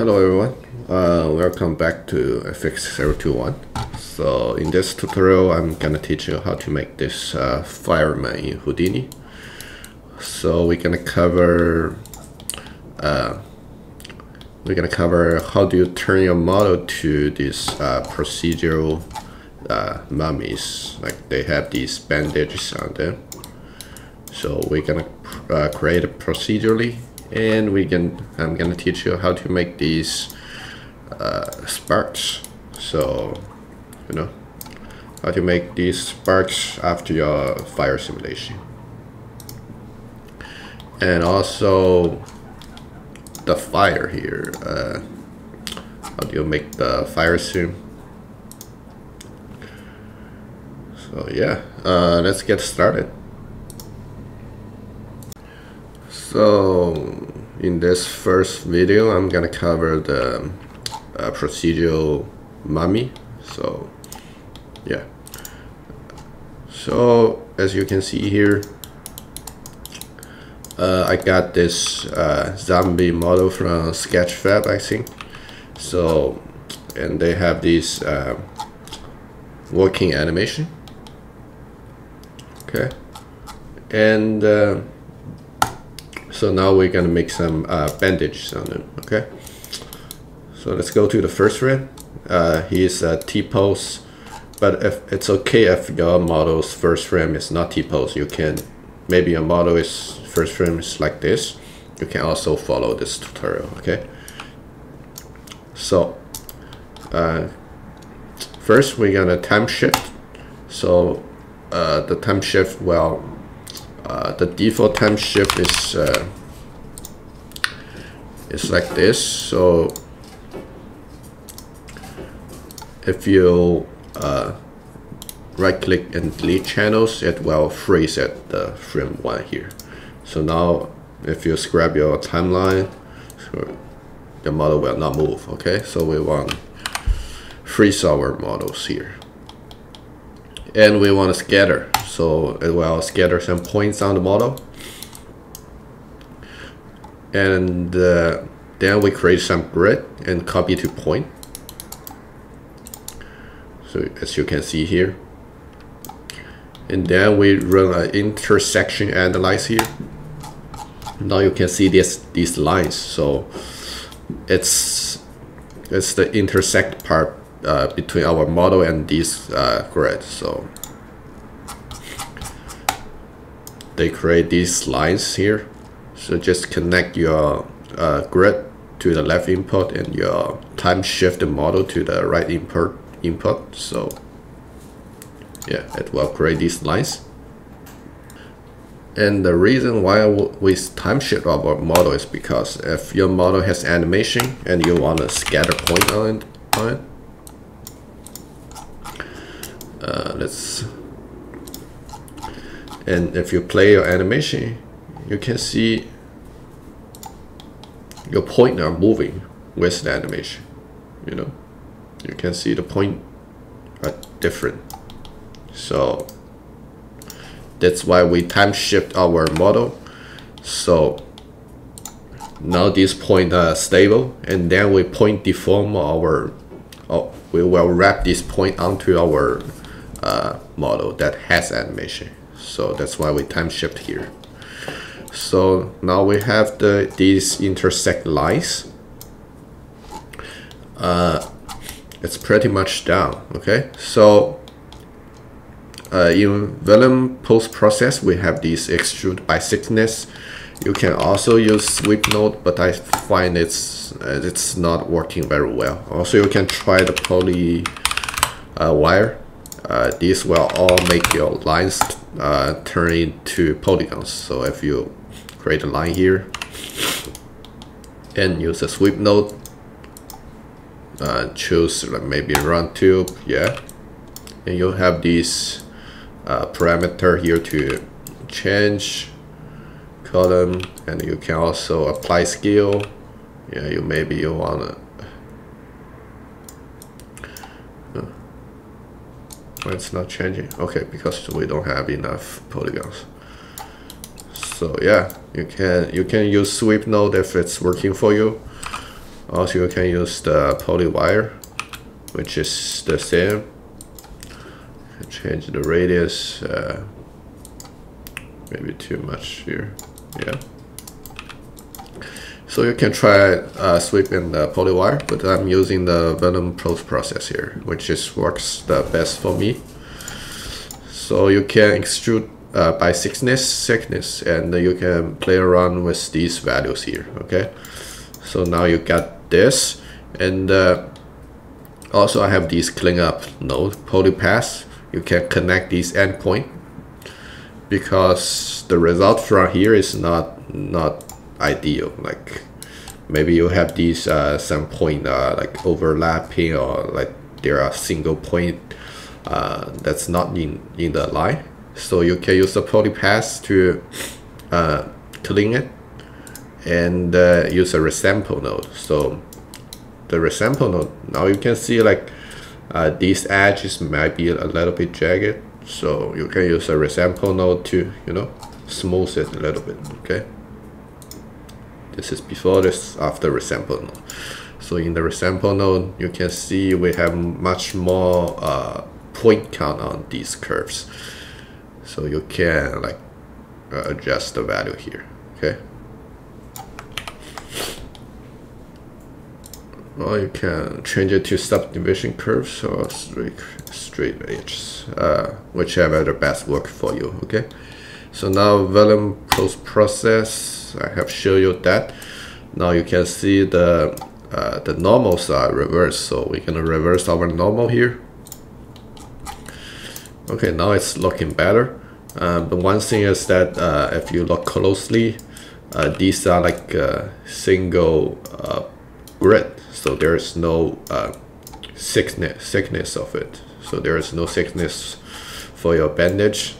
Hello everyone, uh, welcome back to FX021. So in this tutorial I'm gonna teach you how to make this uh, fireman in Houdini. So we're gonna cover uh, we're gonna cover how do you turn your model to these uh, procedural uh, mummies like they have these bandages on them. So we're gonna uh, create it procedurally and we can I'm gonna teach you how to make these uh, sparks. So you know how to make these sparks after your fire simulation. And also the fire here uh, how do you make the fire sim? So yeah uh, let's get started So in this first video, I'm gonna cover the uh, procedural mummy. So yeah. So as you can see here, uh, I got this uh, zombie model from Sketchfab, I think. So, and they have these uh, working animation. Okay, and uh, so now we're gonna make some uh, bandages on him, okay? So let's go to the first frame. Uh, he's a T-pose, but if it's okay if your model's first frame is not T-pose, you can, maybe your model is first frame is like this. You can also follow this tutorial, okay? So, uh, first we're gonna time shift. So uh, the time shift, well, uh, the default time shift is uh, is like this. So if you uh, right click and delete channels it will freeze at the frame 1 here. So now if you scrap your timeline the model will not move okay? So we want freeze our models here. And we want to scatter so it will scatter some points on the model and uh, then we create some grid and copy to point. So as you can see here. And then we run an intersection analyze here. Now you can see this these lines. So it's it's the intersect part uh, between our model and this uh, grid. So they create these lines here. So just connect your uh, grid to the left input and your time shift model to the right input input. So yeah it will create these lines. And the reason why we time shift our model is because if your model has animation and you want to scatter point on it, on it uh, let's and if you play your animation you can see your point are moving with the animation you know? You can see the point are different. So that's why we time shift our model. So now this point are stable and then we point deform our oh, we will wrap this point onto our uh, model that has animation so that's why we time shift here. So now we have the these intersect lines. Uh, it's pretty much down okay? So uh, in Vellum post process we have these extrude by thickness you can also use sweep node but I find it's uh, it's not working very well. Also you can try the poly uh, wire. Uh, these will all make your lines uh, turn into polygons. So if you create a line here and use a sweep node uh, choose maybe round tube yeah. And you'll have this uh, parameter here to change column and you can also apply scale. Yeah you maybe you wanna uh, it's not changing okay because we don't have enough polygons so yeah you can you can use sweep node if it's working for you Also, you can use the poly wire, which is the same. Change the radius, uh, maybe too much here. Yeah. So you can try uh, sweeping the poly wire, but I'm using the Vellum post process here, which just works the best for me. So you can extrude uh, by thickness, thickness, and you can play around with these values here, okay? So now you got this, and uh, also I have these cleanup node, polypath. You can connect these endpoint because the result from here is not not ideal. Like maybe you have these uh, some point uh, like overlapping or like there are single point uh, that's not in in the line. So you can use the polypath to uh, clean it and uh, use a resample node. So the resample node now you can see like uh, these edges might be a little bit jagged. So you can use a resample node to you know smooth it a little bit. Okay. This is before this after resample node. So in the resample node, you can see we have much more uh, point count on these curves. So you can like uh, adjust the value here, okay? Or you can change it to subdivision curves or straight, straight edges, uh, whichever the best work for you, okay? So now Vellum post process, I have shown you that. Now you can see the uh, the normals are reversed, so we're gonna reverse our normal here. Okay, now it's looking better. Uh, but one thing is that uh, if you look closely, uh, these are like a single uh, grid, so there is no uh, thickness, thickness of it. So there is no thickness for your bandage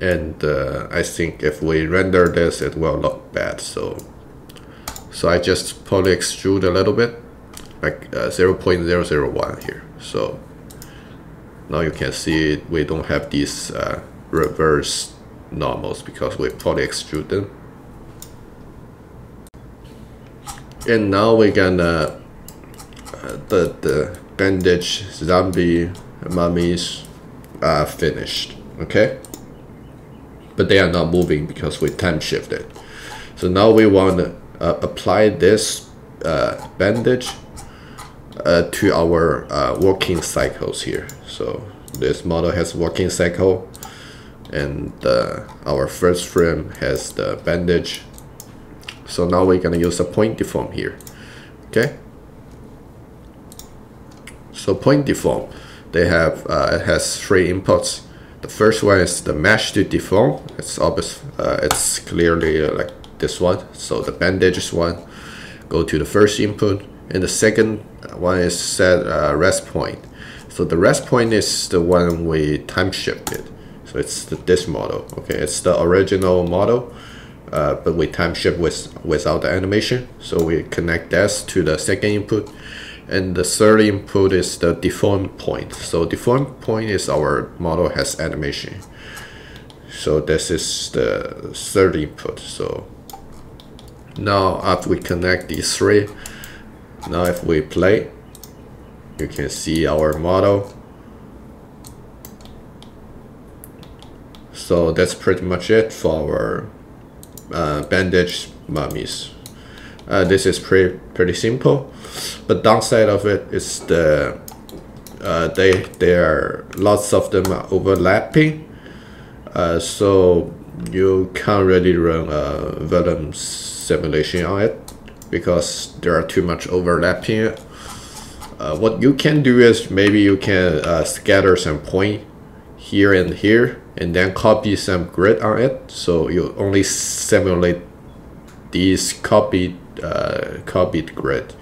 and uh, I think if we render this it will look bad so. So I just poly extrude a little bit like uh, 0.001 here so. Now you can see we don't have these uh, reverse normals because we poly extrude them. And now we're gonna uh, the the bandage zombie mummies are finished okay but they are not moving because we time shifted. So now we want to uh, apply this uh, bandage uh, to our uh, working cycles here. So this model has working cycle and uh, our first frame has the bandage. So now we're gonna use a point deform here, okay? So point deform, they have, uh, it has three inputs the first one is the mesh to deform. It's obvious. Uh, it's clearly uh, like this one. So the bandages one go to the first input, and the second one is set uh, rest point. So the rest point is the one we time shifted. So it's the, this model. Okay, it's the original model, uh, but we time shift with without the animation. So we connect this to the second input and the third input is the deform point. So deform point is our model has animation. So this is the third input. So now after we connect these three, now if we play, you can see our model. So that's pretty much it for our uh, bandage mummies. Uh, this is pretty pretty simple, but downside of it is the uh, they there are lots of them are overlapping, uh, so you can't really run a Vellum simulation on it because there are too much overlapping. Uh, what you can do is maybe you can uh, scatter some point here and here and then copy some grid on it. So you only simulate these copied uh, grid.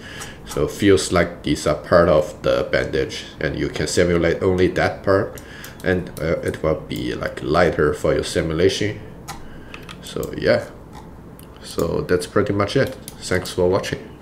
So feels like these are part of the bandage and you can simulate only that part and uh, it will be like lighter for your simulation. So yeah, so that's pretty much it. Thanks for watching.